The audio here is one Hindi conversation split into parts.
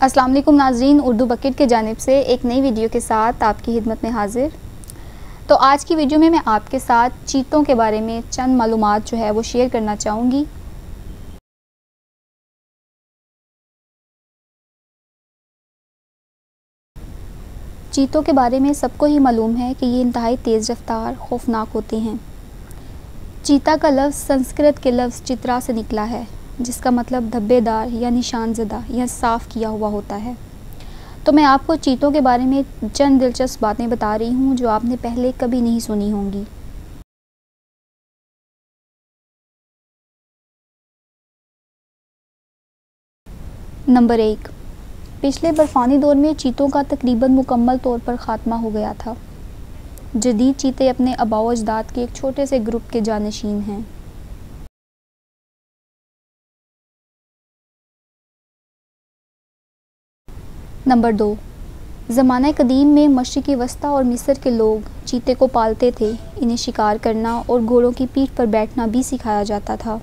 अस्सलाम वालेकुम नाजरीन, उर्दू बकेट के जानब से एक नई वीडियो के साथ आपकी खिदमत में हाजिर। तो आज की वीडियो में मैं आपके साथ चीतों के बारे में चंद मालूम जो है वो शेयर करना चाहूँगी। चीतों के बारे में सबको ही मालूम है कि ये इंतहाई तेज़ रफ्तार खौफनाक होते हैं। चीता का लफ्ज़ संस्कृत के लफ्ज़ चित्रा से निकला है। जिसका मतलब धब्बेदार या निशानजदा या साफ़ किया हुआ होता है। तो मैं आपको चीतों के बारे में चंद दिलचस्प बातें बता रही हूँ जो आपने पहले कभी नहीं सुनी होंगी। नंबर एक, पिछले बर्फ़ानी दौर में चीतों का तकरीबन मुकम्मल तौर पर ख़ात्मा हो गया था। जदीद चीते अपने अबाव अजदाद के एक छोटे से ग्रुप के जानशीन हैं। नंबर दो, ज़माना कदीम में मशरक़ी वस्ता और मिस्र के लोग चीते को पालते थे। इन्हें शिकार करना और घोड़ों की पीठ पर बैठना भी सिखाया जाता था।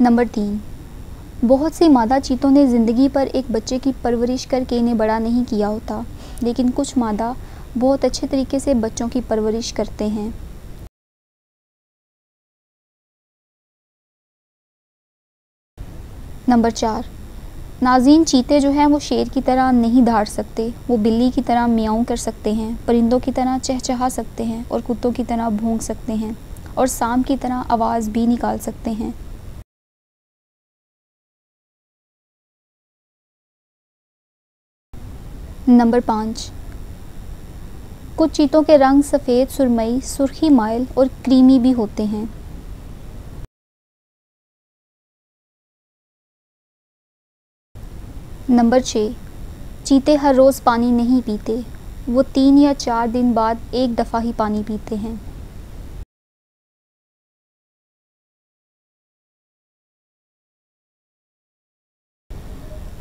नंबर तीन, बहुत सी मादा चीतों ने ज़िंदगी पर एक बच्चे की परवरिश करके इन्हें बड़ा नहीं किया होता, लेकिन कुछ मादा बहुत अच्छे तरीके से बच्चों की परवरिश करते हैं। नंबर चार। नाजीन चीते जो हैं, वो शेर की तरह नहीं धाड़ सकते। वो बिल्ली की तरह म्याऊं कर सकते हैं, परिंदों की तरह चहचहा सकते हैं और कुत्तों की तरह भोंक सकते हैं और सांप की तरह आवाज़ भी निकाल सकते हैं। नंबर पाँच। कुछ चीतों के रंग सफ़ेद, सुरमई, सुर्खी माइल और क्रीमी भी होते हैं। नंबर छः, चीते हर रोज़ पानी नहीं पीते। वो तीन या चार दिन बाद एक दफ़ा ही पानी पीते हैं।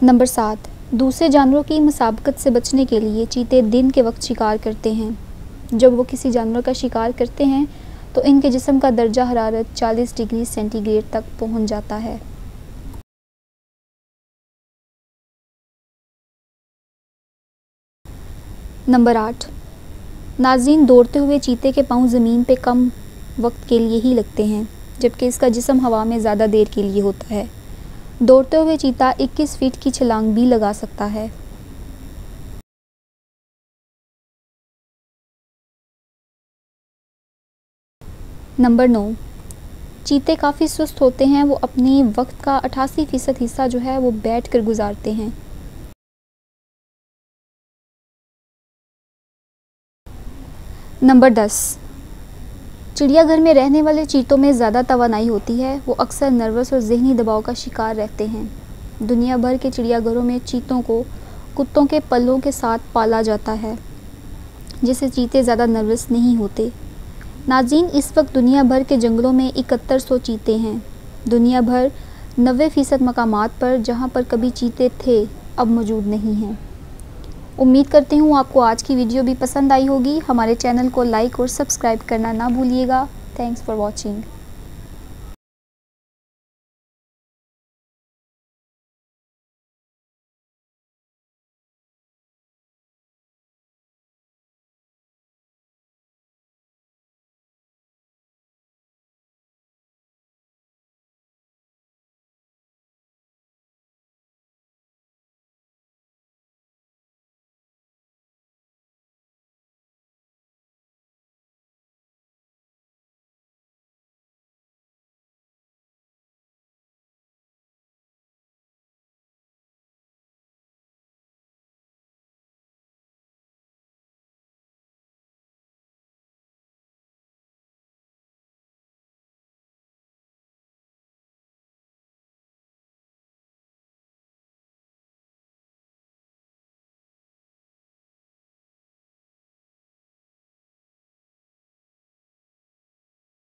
नंबर सात, दूसरे जानवरों की मुसाबकत से बचने के लिए चीते दिन के वक्त शिकार करते हैं। जब वो किसी जानवर का शिकार करते हैं तो इनके जिस्म का दर्जा हरारत 40 डिग्री सेंटीग्रेड तक पहुँच जाता है। नंबर आठ। नाजीन दौड़ते हुए चीते के पाँव ज़मीन पे कम वक्त के लिए ही लगते हैं, जबकि इसका जिसम हवा में ज़्यादा देर के लिए होता है। दौड़ते हुए चीता 21 फीट की छलांग भी लगा सकता है। नंबर नौ। चीते काफ़ी सुस्त होते हैं, वो अपने वक्त का अठासी फ़ीसद हिस्सा जो है, वो बैठ कर गुजारते हैं। नंबर दस। चिड़ियाघर में रहने वाले चीतों में ज़्यादा तोानाई होती है, वो अक्सर नर्वस और जहनी दबाव का शिकार रहते हैं। दुनिया भर के चिड़ियाघरों में चीतों को कुत्तों के पलों के साथ पाला जाता है, जिससे चीते ज़्यादा नर्वस नहीं होते। नाजीन, इस वक्त दुनिया भर के जंगलों में इकहत्तर सौ चीते हैं। दुनिया भर नबे फ़ीसद मकाम पर जहाँ पर कभी चीते थे, अब मौजूद नहीं हैं। उम्मीद करती हूँ आपको आज की वीडियो भी पसंद आई होगी। हमारे चैनल को लाइक और सब्सक्राइब करना ना भूलिएगा। Thanks for watching